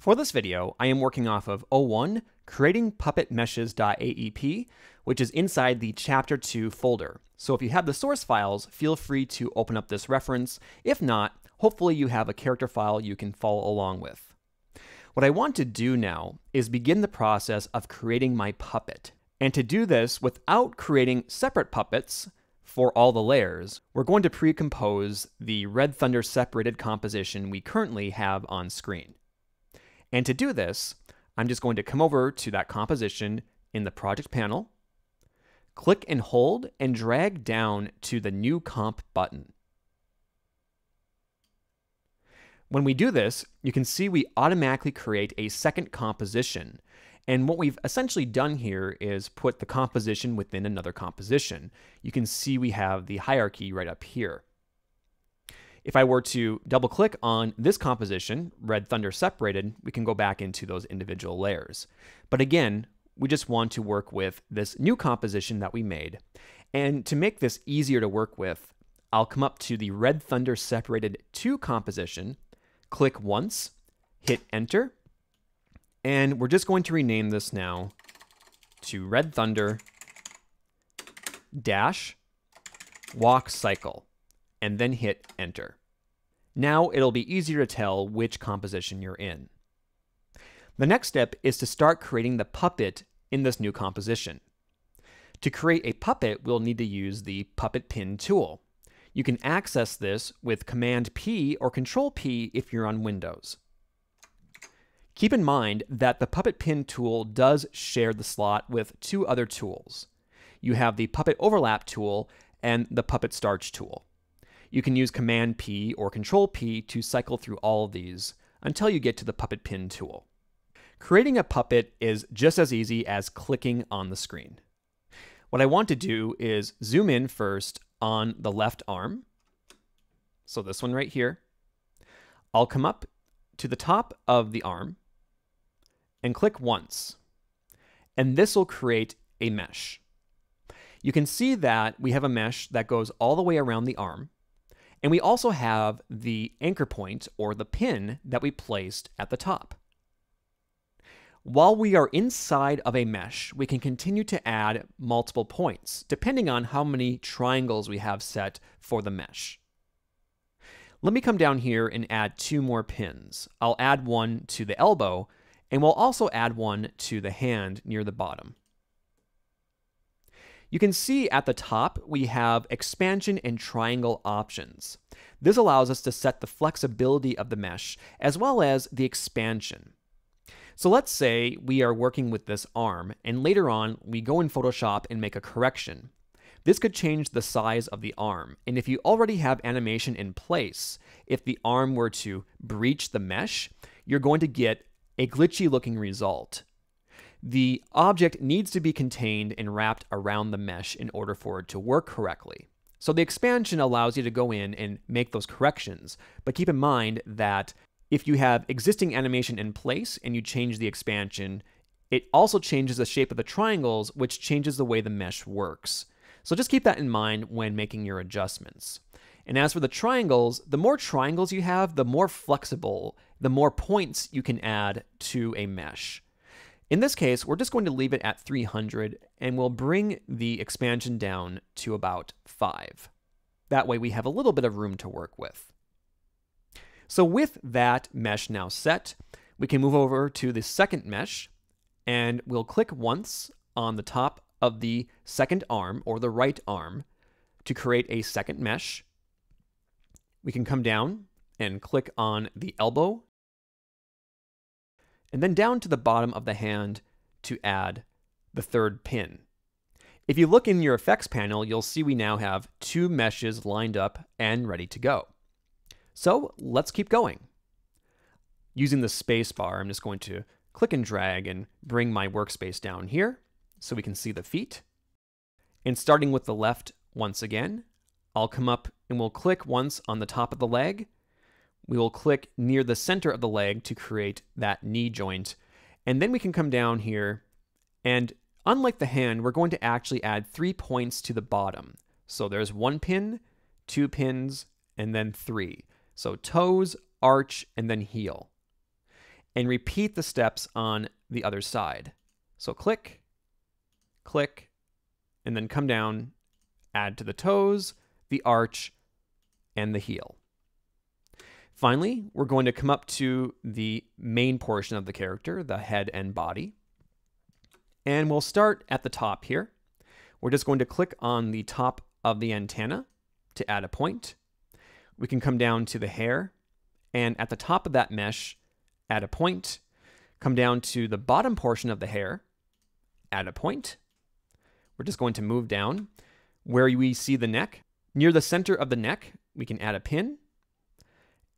For this video, I am working off of 01 creating puppet meshes.aep, which is inside the chapter 2 folder. So if you have the source files, feel free to open up this reference. If not, hopefully you have a character file you can follow along with. What I want to do now is begin the process of creating my puppet. And to do this without creating separate puppets for all the layers, we're going to pre-compose the Red Thunder separated composition we currently have on screen. And to do this, I'm just going to come over to that composition in the project panel, click and hold and drag down to the new comp button. When we do this, you can see we automatically create a second composition. And what we've essentially done here is put the composition within another composition. You can see we have the hierarchy right up here. If I were to double click on this composition, Red Thunder separated, we can go back into those individual layers. But again, we just want to work with this new composition that we made. And to make this easier to work with, I'll come up to the Red Thunder separated 2 composition, click once, hit enter, and we're just going to rename this now to Red Thunder dash walk cycle and then hit enter. Now it'll be easier to tell which composition you're in. The next step is to start creating the puppet in this new composition. To create a puppet, we'll need to use the Puppet Pin tool. You can access this with Command P or Control P if you're on Windows. Keep in mind that the Puppet Pin tool does share the slot with two other tools. You have the Puppet Overlap tool and the Puppet Starch tool. You can use Command P or Control P to cycle through all of these until you get to the Puppet Pin tool. Creating a puppet is just as easy as clicking on the screen. What I want to do is zoom in first on the left arm. So this one right here. I'll come up to the top of the arm and click once. And this will create a mesh. You can see that we have a mesh that goes all the way around the arm and we also have the anchor point or the pin that we placed at the top. While we are inside of a mesh, we can continue to add multiple points, depending on how many triangles we have set for the mesh. Let me come down here and add two more pins. I'll add one to the elbow, and we'll also add one to the hand near the bottom. You can see at the top we have expansion and triangle options. This allows us to set the flexibility of the mesh as well as the expansion. So let's say we are working with this arm and later on we go in Photoshop and make a correction. This could change the size of the arm, and if you already have animation in place, if the arm were to breach the mesh, you're going to get a glitchy looking result the object needs to be contained and wrapped around the mesh in order for it to work correctly. So the expansion allows you to go in and make those corrections, but keep in mind that if you have existing animation in place and you change the expansion, it also changes the shape of the triangles, which changes the way the mesh works. So just keep that in mind when making your adjustments. And as for the triangles, the more triangles you have, the more flexible, the more points you can add to a mesh. In this case, we're just going to leave it at 300 and we'll bring the expansion down to about 5. That way we have a little bit of room to work with. So with that mesh now set, we can move over to the second mesh and we'll click once on the top of the second arm or the right arm to create a second mesh. We can come down and click on the elbow and then down to the bottom of the hand to add the third pin. If you look in your effects panel, you'll see we now have two meshes lined up and ready to go. So let's keep going. Using the space bar, I'm just going to click and drag and bring my workspace down here so we can see the feet. And starting with the left once again, I'll come up and we'll click once on the top of the leg we will click near the center of the leg to create that knee joint. And then we can come down here and unlike the hand, we're going to actually add three points to the bottom. So there's one pin, two pins, and then three. So toes, arch, and then heel. and repeat the steps on the other side. So click, click, and then come down, add to the toes, the arch, and the heel. Finally, we're going to come up to the main portion of the character, the head and body. And we'll start at the top here. We're just going to click on the top of the antenna to add a point. We can come down to the hair, and at the top of that mesh, add a point. Come down to the bottom portion of the hair, add a point. We're just going to move down. Where we see the neck, near the center of the neck, we can add a pin.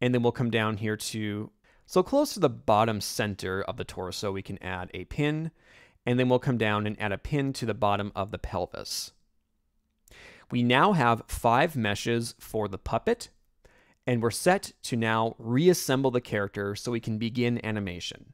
And then we'll come down here to, so close to the bottom center of the torso, we can add a pin. And then we'll come down and add a pin to the bottom of the pelvis. We now have five meshes for the puppet, and we're set to now reassemble the character so we can begin animation.